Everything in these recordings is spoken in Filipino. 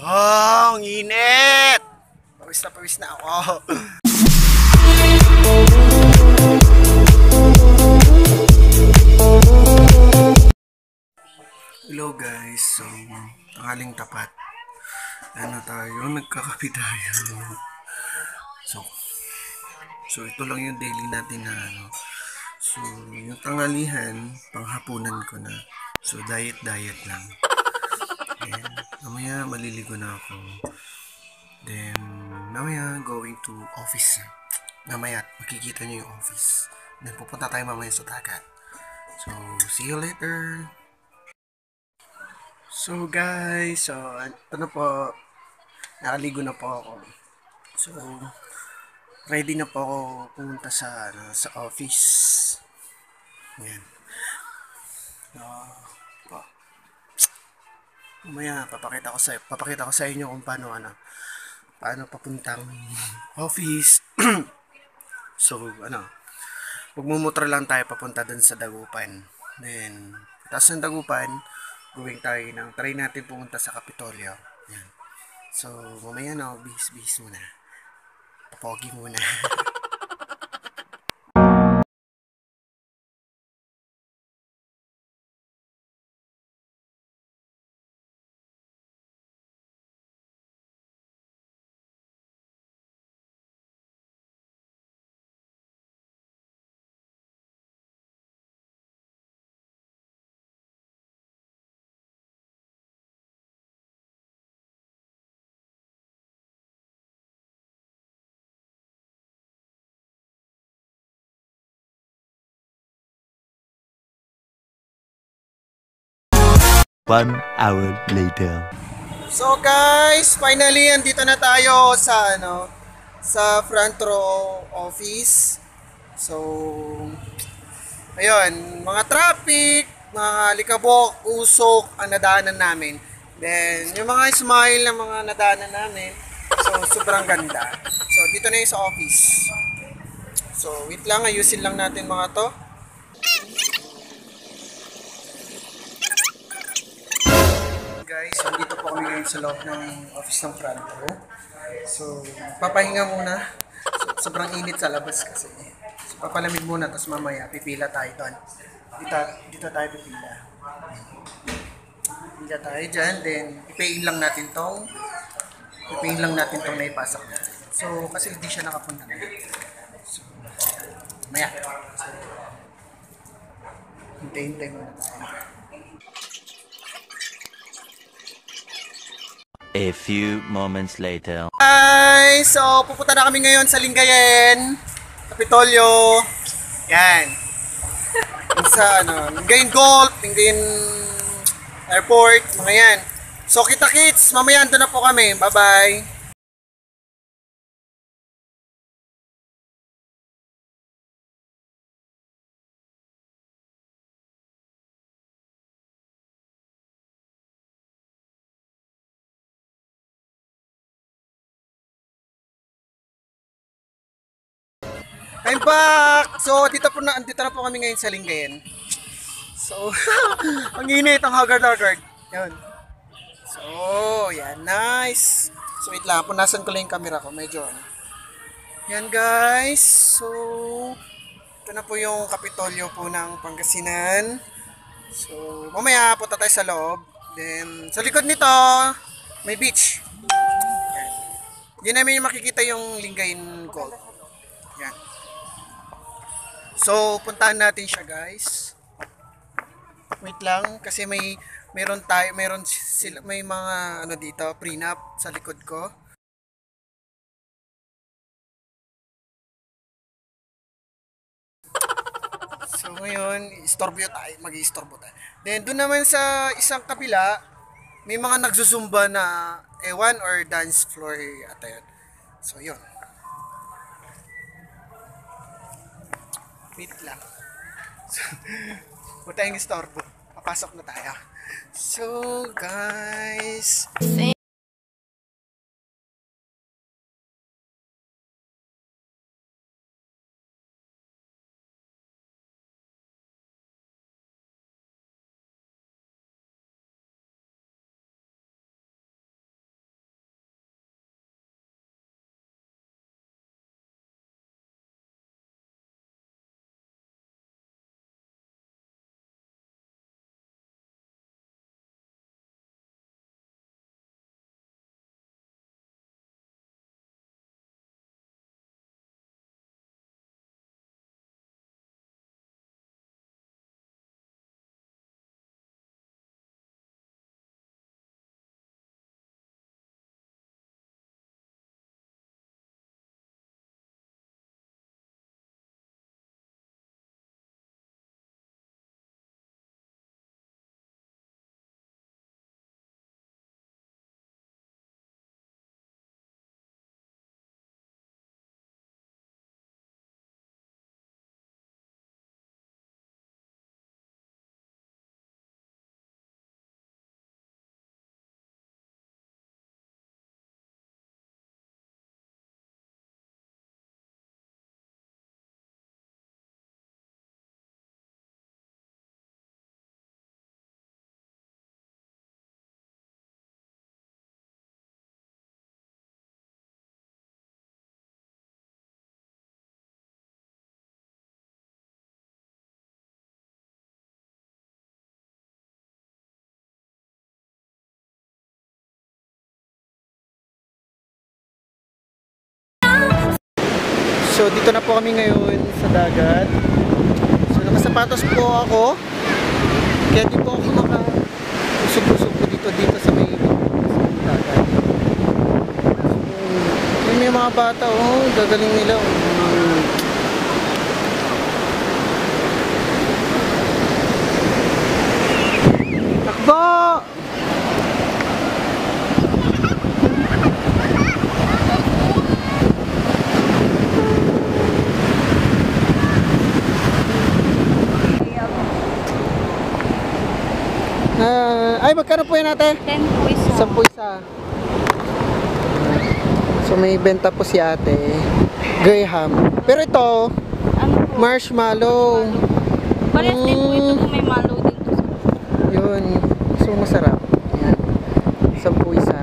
Oh, ang init! Pawis na pawis na ako. Hello guys, so tanghaling tapat. Ano tayo, nagkakapi tayo. So, so ito lang yung daily natin na ano. So, yung tanghalihan, panghapunan ko na. So, diet-diet lang. Mamaya maliligo na ako. Then, mamaya going to office. Mamaya, makikita niyo yung office. Then, pupunta tayo mamaya sa dagat. So, see you later. So, guys, so, ito na po. Nakaligo na po ako. So, ready na po ako pumunta sa, ano, sa office. Ayan. So. Mamaya, papakita ko sa papakita ko sa inyo kung paano ano paano papuntang office. so, ano, magmumotor lang tayo papunta dun sa Dagupan. Then, tapos ng Dagupan, going tayo ng, try natin pumunta sa Kapitolyo. Yan. So, mamaya na, bis-bis muna. Papogi muna. One hour later. So guys, finally andito na tayo sa ano sa front row office. So ayun, mga traffic, mga likabok, usok ang nadaanan namin. Then yung mga smile ng mga nadaanan namin, so sobrang ganda. So dito na yung sa office. So wait lang, ayusin lang natin mga to. Guys, nandito po kami ngayon sa loob ng office ng front row. So, papahinga muna. So, sobrang init sa labas kasi. So, papalamig muna, tapos mamaya pipila tayo doon. Dito, dito tayo pipila. Pipila tayo dyan, then ipain lang natin tong ipain lang natin tong naipasok natin. So, kasi hindi siya nakapunta na. So, mamaya. So, hintay-hintay muna tayo. A few moments later. Hi! So, pupunta na kami ngayon sa Lingayen, Kapitolyo. Yan. Sa, ano, Lingayen Golf, Lingayen Airport, mga yan. So, kita-kits, mamaya ando na po kami. Bye-bye. I'm back! So, dito po na, dito na po kami ngayon sa Lingayen. So, ang init, ang haggard-haggard. Yan. So, yan, nice. So, wait lang, punasan ko lang yung camera ko, medyo ano. Yan guys, so, ito na po yung Kapitolyo po ng Pangasinan. So, mamaya punta tayo sa loob. Then, sa likod nito, may beach. Yan. Yan namin yung makikita yung Lingayen Gold. Yan. So, puntahan natin siya, guys. Wait lang kasi may meron tayo, meron sila may mga ano dito, prenup sa likod ko. So, ngayon, istorbo tayo, mag-istorbo tayo. Then, doon naman sa isang kapila, may mga nagsusumba na ewan or dance floor ata yun. So, yun. Wait lang. So, huwag tayong istorbo. Papasok na tayo. So, guys. So, dito na po kami ngayon sa dagat. So, nakasapatos po ako. Kaya di po ako maka usog-usog po dito dito sa may dagat. So, may mga bata, oh, gagaling nila. Oh. Ay, magkano po yan ate? 10 po isa. Sampu isa. So may benta po si ate. Graham. Pero ito, Ano po? marshmallow. Parehas din po ito kung may malo din to. Yun. So masarap. Yan. Sampu isa.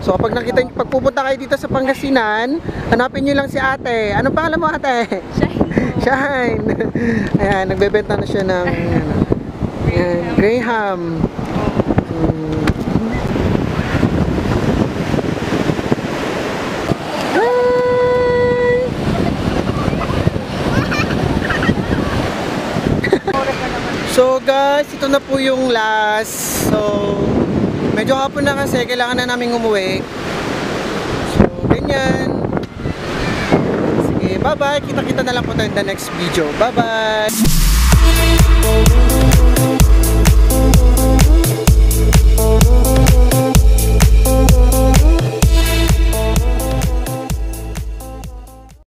So kapag nakita niyo, pag pupunta kayo dito sa Pangasinan, hanapin niyo lang si ate. Ano pangalan mo ate? Shine po. Shine! Ayan, nagbebenta na siya ng ano, ayan, Graham. So guys, ito na po yung last. So, medyo hapon na kasi, kailangan na namin umuwi. So, ganyan. Sige, bye-bye. Kita-kita na lang po tayo in the next video. Bye-bye!